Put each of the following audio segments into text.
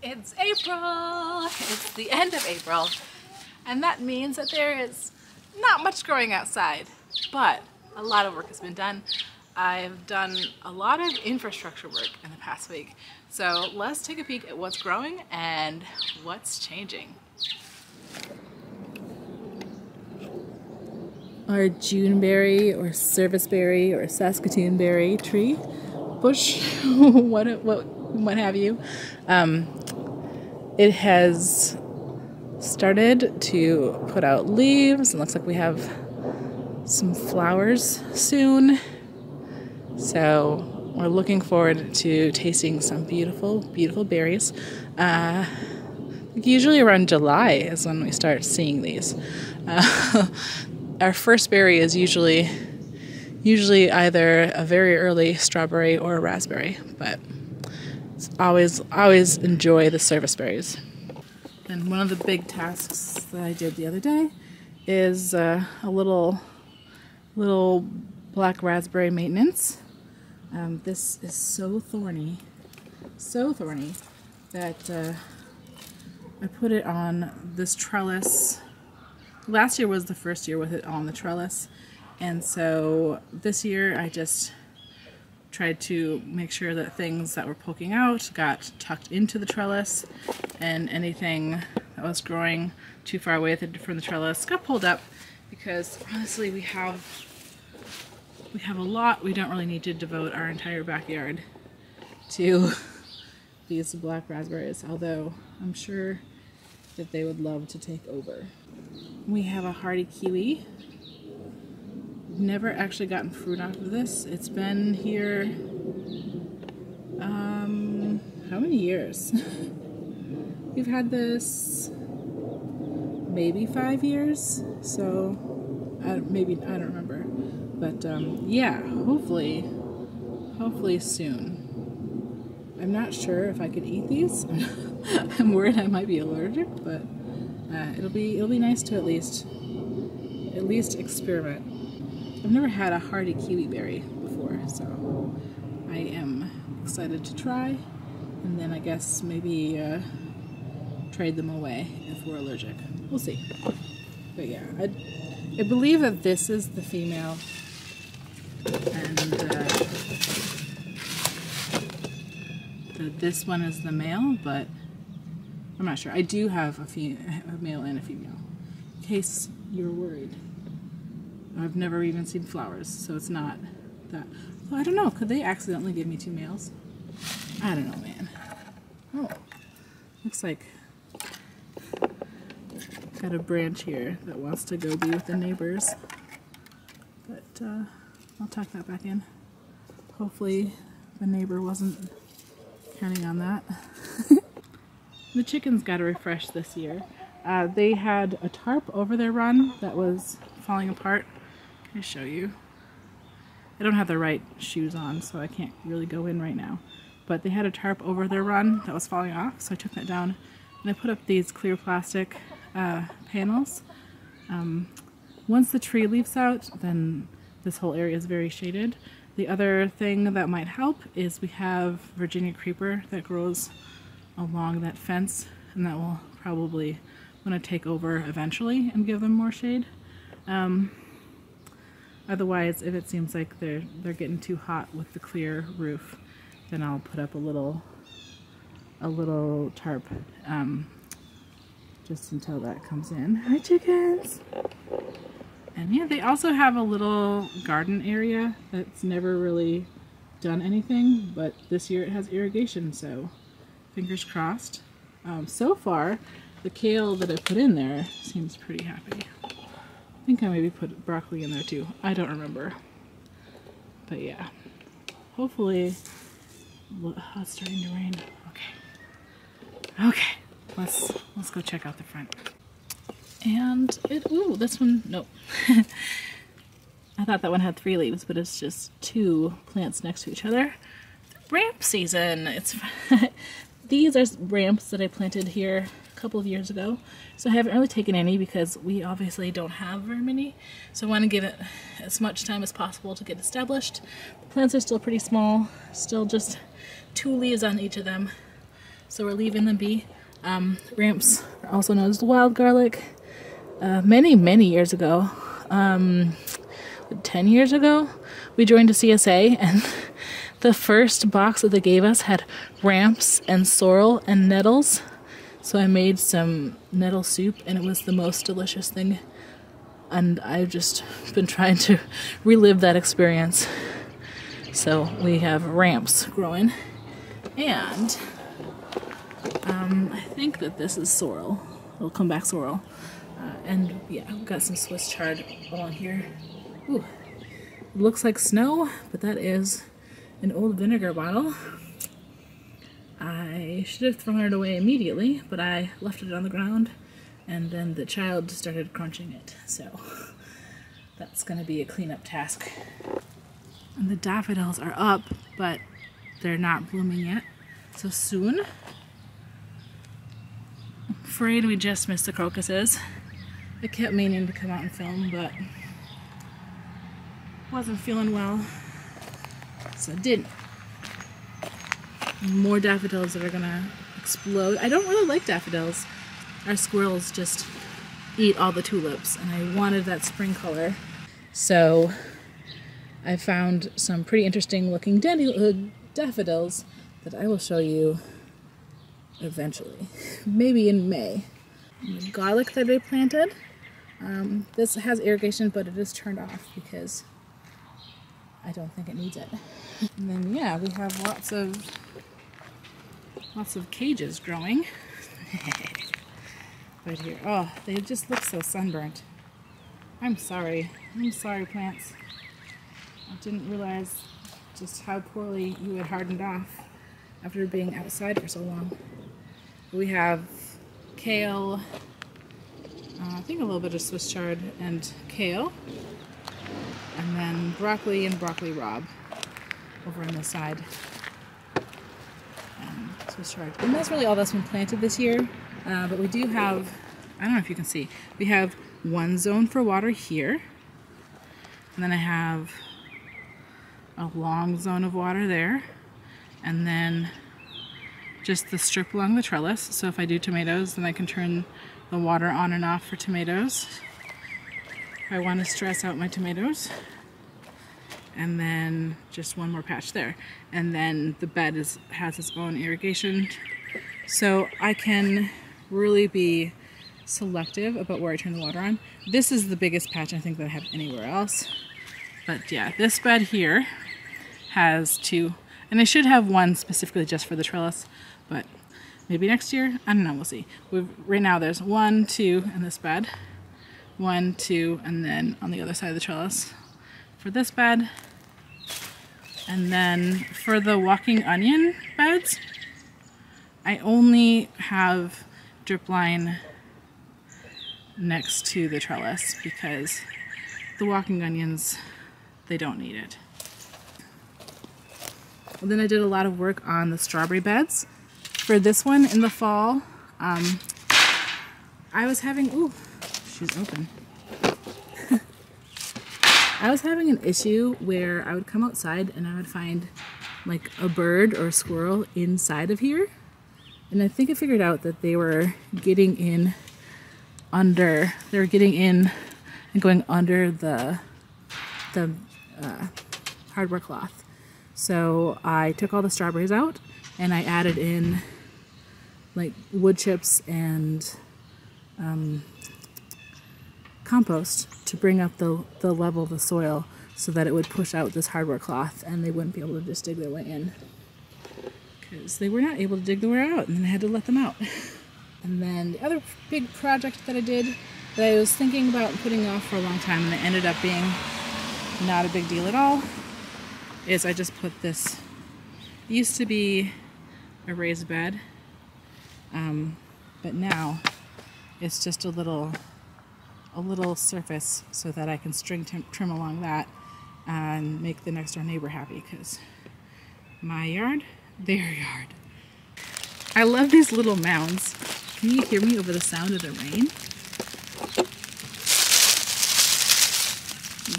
It's April! It's the end of April, and that means that there is not much growing outside, but a lot of work has been done. I've done a lot of infrastructure work in the past week, so let's take a peek at what's growing and what's changing. Our Juneberry or serviceberry or Saskatoon berry tree bush, what, what, what have you, um, it has started to put out leaves and looks like we have some flowers soon. So we're looking forward to tasting some beautiful, beautiful berries. Uh, usually around July is when we start seeing these. Uh, our first berry is usually usually either a very early strawberry or a raspberry, but always always enjoy the service berries. And one of the big tasks that I did the other day is uh, a little little black raspberry maintenance. Um, this is so thorny, so thorny that uh, I put it on this trellis. Last year was the first year with it on the trellis, and so this year I just tried to make sure that things that were poking out got tucked into the trellis and anything that was growing too far away from the trellis got pulled up because honestly we have we have a lot we don't really need to devote our entire backyard to these black raspberries although I'm sure that they would love to take over. We have a hardy kiwi never actually gotten fruit off of this. It's been here, um, how many years? We've had this maybe five years, so I, maybe, I don't remember. But um, yeah, hopefully, hopefully soon. I'm not sure if I could eat these. I'm worried I might be allergic, but uh, it'll be it'll be nice to at least at least experiment. I've never had a hardy kiwi berry before, so I am excited to try. And then I guess maybe uh, trade them away if we're allergic. We'll see. But yeah, I, I believe that this is the female. And uh, the, this one is the male, but I'm not sure. I do have a, a male and a female, in case you're worried. I've never even seen flowers, so it's not that. Well, I don't know. Could they accidentally give me two males? I don't know, man. Oh, looks like got a branch here that wants to go be with the neighbors. But uh, I'll tuck that back in. Hopefully the neighbor wasn't counting on that. the chickens got a refresh this year. Uh, they had a tarp over their run that was falling apart me show you. I don't have the right shoes on, so I can't really go in right now. But they had a tarp over their run that was falling off, so I took that down and I put up these clear plastic uh, panels. Um, once the tree leaves out, then this whole area is very shaded. The other thing that might help is we have Virginia creeper that grows along that fence, and that will probably want to take over eventually and give them more shade. Um, Otherwise, if it seems like they're they're getting too hot with the clear roof, then I'll put up a little a little tarp um, just until that comes in. Hi chickens! And yeah, they also have a little garden area that's never really done anything, but this year it has irrigation, so fingers crossed. Um, so far, the kale that I put in there seems pretty happy think I maybe put broccoli in there too. I don't remember. But yeah. Hopefully, oh, it's starting to rain. Okay. Okay. Let's let's go check out the front. And it ooh, this one nope. I thought that one had three leaves, but it's just two plants next to each other. Ramp season. It's these are ramps that I planted here couple of years ago. So I haven't really taken any because we obviously don't have very many. So I want to give it as much time as possible to get established. The plants are still pretty small, still just two leaves on each of them. so we're leaving them be. Um, ramps are also known as wild garlic. Uh, many, many years ago, um, 10 years ago, we joined a CSA and the first box that they gave us had ramps and sorrel and nettles. So I made some nettle soup and it was the most delicious thing. And I've just been trying to relive that experience. So we have ramps growing. And um, I think that this is sorrel. It'll come back sorrel. Uh, and yeah, we've got some Swiss chard along here. Ooh, looks like snow, but that is an old vinegar bottle. I should have thrown it away immediately, but I left it on the ground and then the child started crunching it. So that's going to be a cleanup task. And the daffodils are up, but they're not blooming yet. So soon. I'm afraid we just missed the crocuses. I kept meaning to come out and film, but wasn't feeling well, so didn't. More daffodils that are gonna explode. I don't really like daffodils. Our squirrels just eat all the tulips, and I wanted that spring color. So I found some pretty interesting looking uh, daffodils that I will show you eventually, maybe in May. The garlic that I planted, um, this has irrigation, but it is turned off because I don't think it needs it. And then yeah, we have lots of lots of cages growing. right here. Oh, they just look so sunburnt. I'm sorry. I'm sorry, plants. I didn't realize just how poorly you had hardened off after being outside for so long. We have kale, uh, I think a little bit of Swiss chard and kale and then broccoli and broccoli rabe over on the side. And Swiss. And that's really all that's been planted this year. Uh, but we do have, I don't know if you can see, we have one zone for water here. And then I have a long zone of water there. And then just the strip along the trellis. So if I do tomatoes, then I can turn the water on and off for tomatoes. I want to stress out my tomatoes. And then just one more patch there. And then the bed is has its own irrigation. So I can really be selective about where I turn the water on. This is the biggest patch I think that I have anywhere else. But yeah, this bed here has two, and I should have one specifically just for the trellis, but maybe next year, I don't know, we'll see. We've, right now there's one, two in this bed, one, two, and then on the other side of the trellis for this bed. And then for the walking onion beds, I only have drip line next to the trellis because the walking onions, they don't need it. And then I did a lot of work on the strawberry beds. For this one in the fall, um, I was having, ooh, she's open. I was having an issue where I would come outside and I would find like a bird or a squirrel inside of here. And I think I figured out that they were getting in under, they were getting in and going under the, the uh, hardware cloth. So I took all the strawberries out and I added in like wood chips and um, compost to bring up the, the level of the soil so that it would push out this hardware cloth and they wouldn't be able to just dig their way in. Because they were not able to dig their way out and then I had to let them out. And then the other big project that I did that I was thinking about putting off for a long time and it ended up being not a big deal at all is I just put this, used to be a raised bed, um, but now it's just a little a little surface so that I can string trim along that and make the next door neighbor happy because my yard, their yard. I love these little mounds. Can you hear me over the sound of the rain?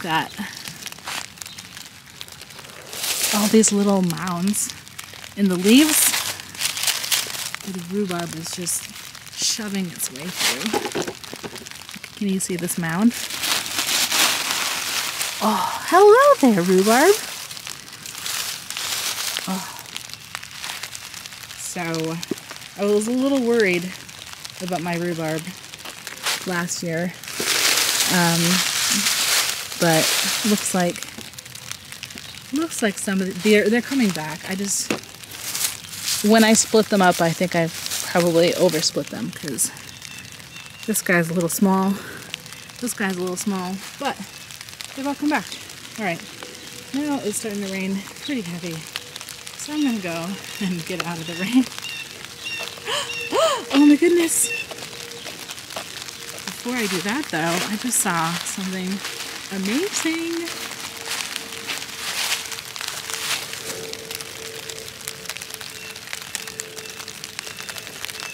Got all these little mounds in the leaves. The rhubarb is just shoving its way through. Can you see this mound? Oh, hello there, rhubarb. Oh. So, I was a little worried about my rhubarb last year. Um, but looks like looks like some of the, they're they're coming back. I just when I split them up, I think I've probably oversplit them because this guy's a little small. This guy's a little small, but they've all come back. All right, now it's starting to rain pretty heavy, so I'm gonna go and get out of the rain. oh my goodness! Before I do that, though, I just saw something amazing.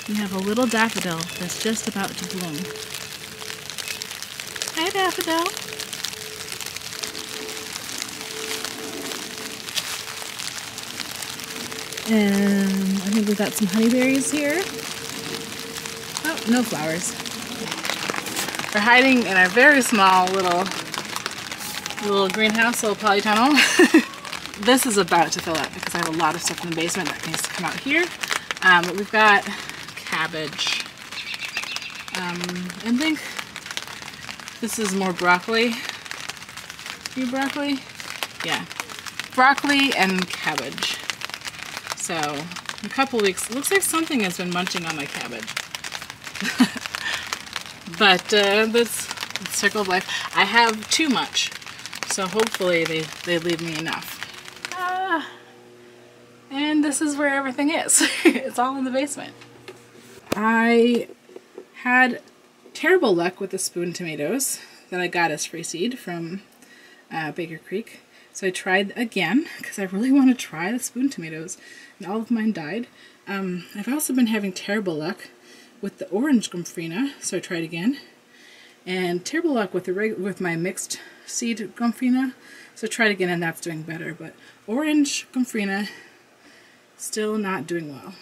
We have a little daffodil that's just about to bloom. Hi, daffodil. And I think we've got some honeyberries here. Oh, no flowers. We're hiding in a very small little little greenhouse, little polytunnel. this is about to fill up because I have a lot of stuff in the basement that needs to come out here. Um, but we've got cabbage. Um, I think this is more broccoli. You broccoli? Yeah. Broccoli and cabbage. So, a couple weeks, looks like something has been munching on my cabbage. but uh, this circle of life. I have too much, so hopefully they, they leave me enough. Ah, and this is where everything is. it's all in the basement. I had terrible luck with the spoon tomatoes that I got as free seed from uh, Baker Creek. So I tried again because I really want to try the spoon tomatoes and all of mine died. Um, I've also been having terrible luck with the orange gomphrena, so I tried again. And terrible luck with the with my mixed seed gomphrena, so I tried again and that's doing better. But orange gomphrena, still not doing well.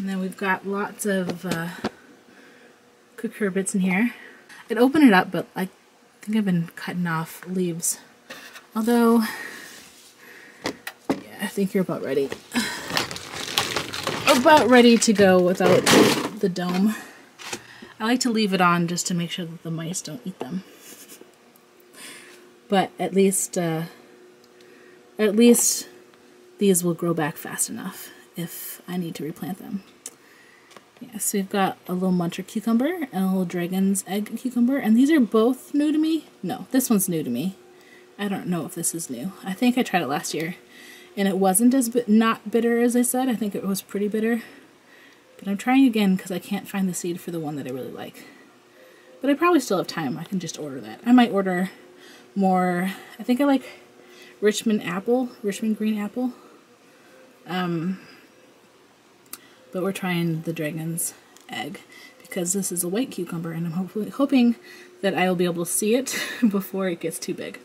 And then we've got lots of uh, in here. I'd open it up, but I think I've been cutting off leaves. Although, yeah, I think you're about ready. About ready to go without the dome. I like to leave it on just to make sure that the mice don't eat them. But at least, uh, at least these will grow back fast enough if I need to replant them. Yeah, so we've got a little muncher cucumber and a little dragon's egg cucumber, and these are both new to me. No, this one's new to me. I don't know if this is new. I think I tried it last year, and it wasn't as bi not bitter as I said. I think it was pretty bitter. But I'm trying again because I can't find the seed for the one that I really like. But I probably still have time. I can just order that. I might order more. I think I like Richmond apple, Richmond green apple. Um, but we're trying the dragon's egg because this is a white cucumber and I'm hopefully hoping that I will be able to see it before it gets too big.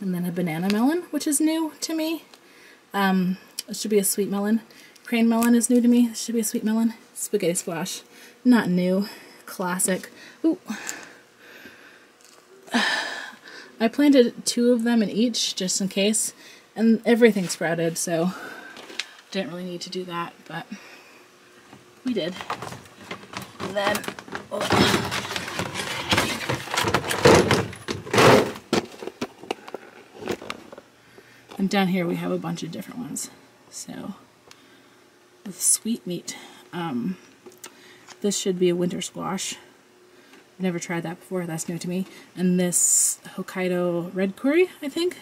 And then a banana melon, which is new to me. Um, it should be a sweet melon. Crane melon is new to me. It should be a sweet melon. Spaghetti squash, not new. Classic. Ooh. I planted two of them in each just in case, and everything sprouted, so didn't really need to do that, but we did. And then, oh. and down here we have a bunch of different ones. So, with sweet meat. Um, this should be a winter squash. I've never tried that before, that's new to me. And this Hokkaido red kuri, I think.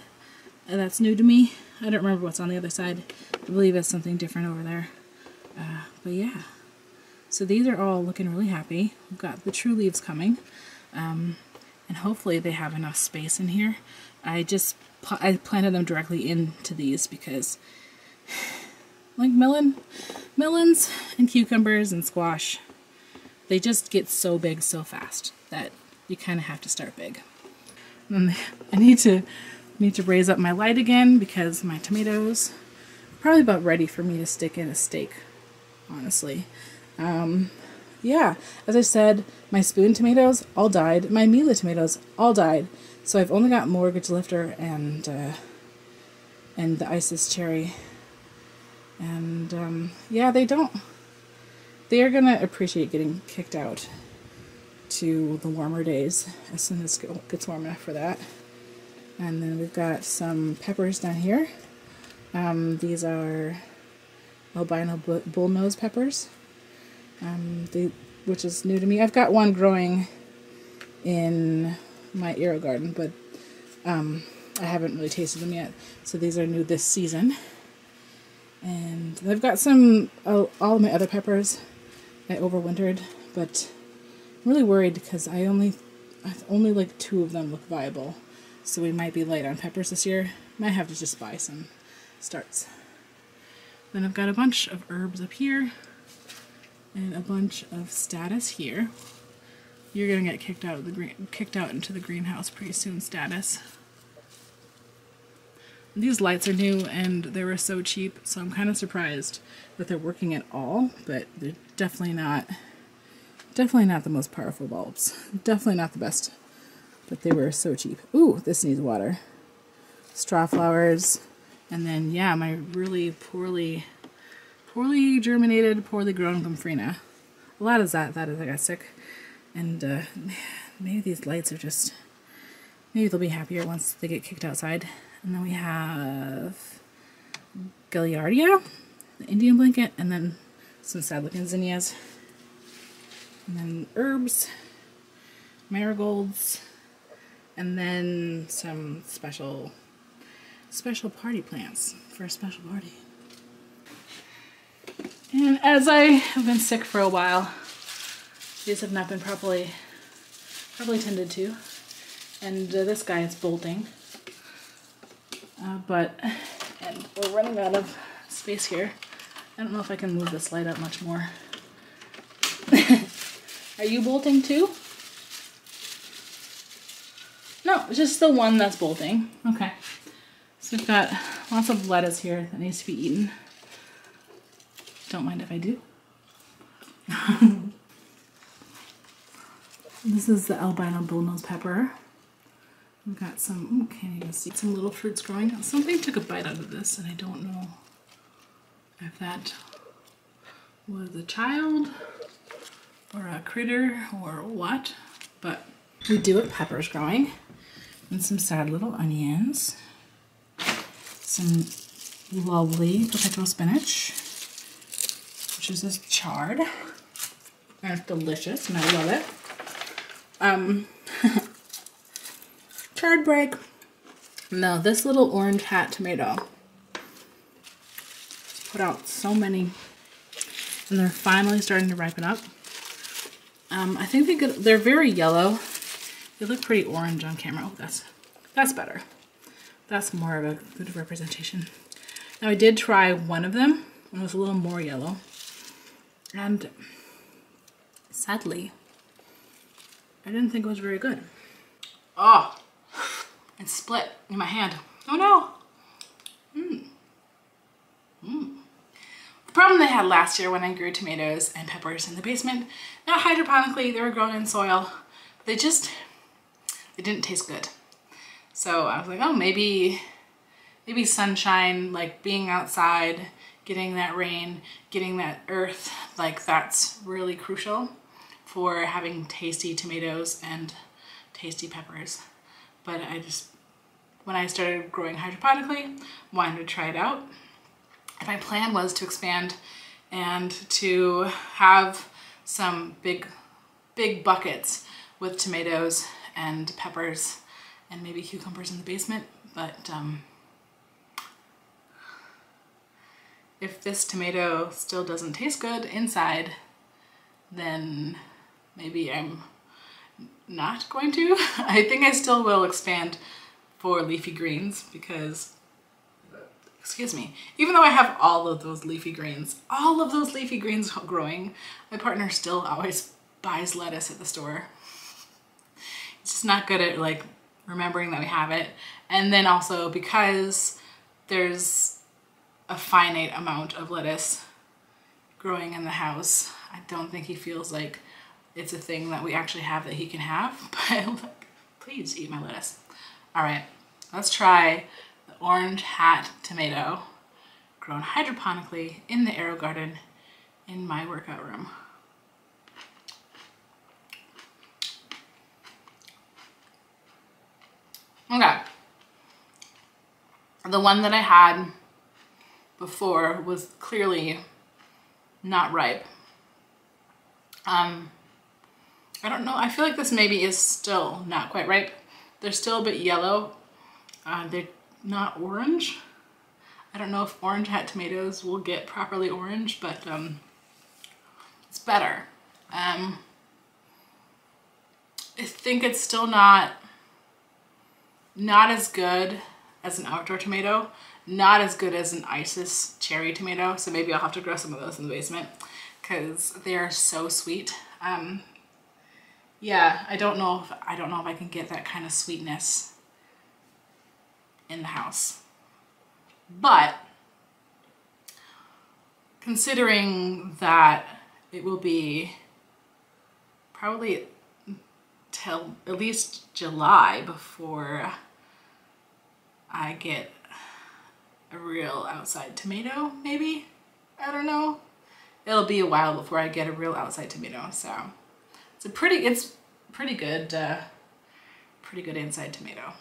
That's new to me. I don't remember what's on the other side. I believe it's something different over there. Uh, but yeah. So these are all looking really happy. We've got the true leaves coming. Um, and hopefully they have enough space in here. I just I planted them directly into these because like melon, melons and cucumbers and squash, they just get so big so fast that you kind of have to start big. And I need to need to raise up my light again because my tomatoes probably about ready for me to stick in a stake, honestly. Um, yeah, as I said, my spoon tomatoes all died. My Mila tomatoes all died. So I've only got mortgage lifter and uh, and the Isis cherry. And um, yeah, they don't. They are gonna appreciate getting kicked out to the warmer days as soon as it gets warm enough for that. And then we've got some peppers down here. Um, these are albino bullnose peppers, um, they, which is new to me. I've got one growing in my AeroGarden, but um, I haven't really tasted them yet. So these are new this season. And I've got some, all, all of my other peppers I overwintered, but I'm really worried because I only, only like two of them look viable. So we might be light on peppers this year. Might have to just buy some starts. Then I've got a bunch of herbs up here and a bunch of statice here. You're gonna get kicked out of the green, kicked out into the greenhouse pretty soon, statice. These lights are new and they were so cheap, so I'm kind of surprised that they're working at all, but they're definitely not, definitely not the most powerful bulbs. Definitely not the best, but they were so cheap. Ooh, this needs water. Straw flowers, and then, yeah, my really poorly, poorly germinated, poorly grown gomphrena. A lot of that, that is I got sick. And uh, maybe these lights are just, maybe they'll be happier once they get kicked outside. And then we have Gaillardia, the Indian blanket, and then some sad looking zinnias. And then herbs, marigolds, and then some special special party plants for a special party. And as I have been sick for a while, these have not been properly properly tended to. And uh, this guy is bolting. Uh, but, and we're running out of space here. I don't know if I can move this light up much more. Are you bolting too? No, it's just the one that's bolting. Okay. So we've got lots of lettuce here that needs to be eaten. Don't mind if I do. this is the albino bullnose pepper. We've got some, oh, can't even see, some little fruits growing. Something took a bite out of this and I don't know if that was a child or a critter or what, but we do have peppers growing and some sad little onions some lovely perpetual spinach, which is this chard. And it's delicious, and I love it. Um, chard break. Now, this little orange hat tomato put out so many, and they're finally starting to ripen up. Um, I think they get, they're very yellow. They look pretty orange on camera. Oh, that's that's better. That's more of a good representation. Now I did try one of them. It was a little more yellow. And sadly, I didn't think it was very good. Oh, it split in my hand. Oh no. Mmm. Mmm. The problem they had last year when I grew tomatoes and peppers in the basement, not hydroponically, they were grown in soil. They just, they didn't taste good. So I was like, oh, maybe, maybe sunshine, like being outside, getting that rain, getting that earth, like that's really crucial for having tasty tomatoes and tasty peppers. But I just, when I started growing hydroponically, wanted to try it out. And my plan was to expand and to have some big, big buckets with tomatoes and peppers and maybe cucumbers in the basement, but um, if this tomato still doesn't taste good inside, then maybe I'm not going to. I think I still will expand for leafy greens because, excuse me, even though I have all of those leafy greens, all of those leafy greens growing, my partner still always buys lettuce at the store. Just not good at like remembering that we have it. And then also because there's a finite amount of lettuce growing in the house. I don't think he feels like it's a thing that we actually have that he can have, but please eat my lettuce. All right, let's try the orange hat tomato grown hydroponically in the AeroGarden in my workout room. Okay. The one that I had before was clearly not ripe. Um, I don't know. I feel like this maybe is still not quite ripe. They're still a bit yellow. Uh, they're not orange. I don't know if orange hat tomatoes will get properly orange, but um, it's better. Um, I think it's still not not as good as an outdoor tomato, not as good as an Isis cherry tomato. So maybe I'll have to grow some of those in the basement because they are so sweet. Um, yeah, I don't know if I don't know if I can get that kind of sweetness in the house. But considering that it will be probably till at least July before I get a real outside tomato, maybe? I don't know. It'll be a while before I get a real outside tomato, so it's a pretty, it's pretty good, uh, pretty good inside tomato.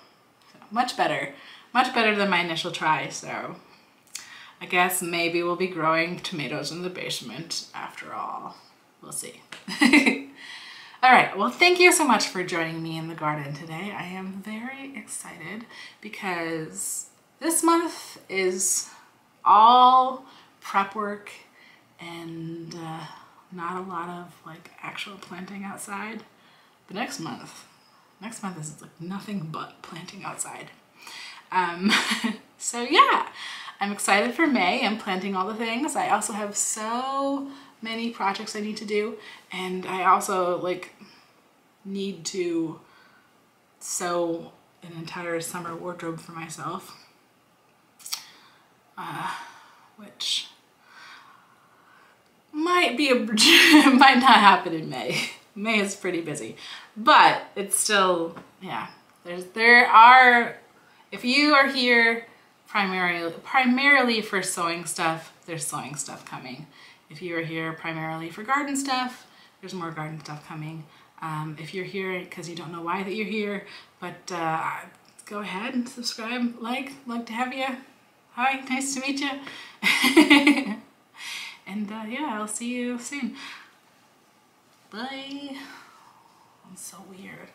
So much better, much better than my initial try, so I guess maybe we'll be growing tomatoes in the basement after all. We'll see. All right, well, thank you so much for joining me in the garden today. I am very excited because this month is all prep work and uh, not a lot of like actual planting outside. The next month, next month is like nothing but planting outside. Um, so yeah, I'm excited for May and planting all the things. I also have so many projects I need to do and I also like need to sew an entire summer wardrobe for myself uh, which might be a might not happen in May. May is pretty busy, but it's still yeah. There's there are if you are here primarily primarily for sewing stuff, there's sewing stuff coming. If you are here primarily for garden stuff, there's more garden stuff coming. Um, if you're here because you don't know why that you're here, but uh, go ahead and subscribe, like, love to have you. Hi, nice to meet you. and uh, yeah, I'll see you soon. Bye. I'm so weird.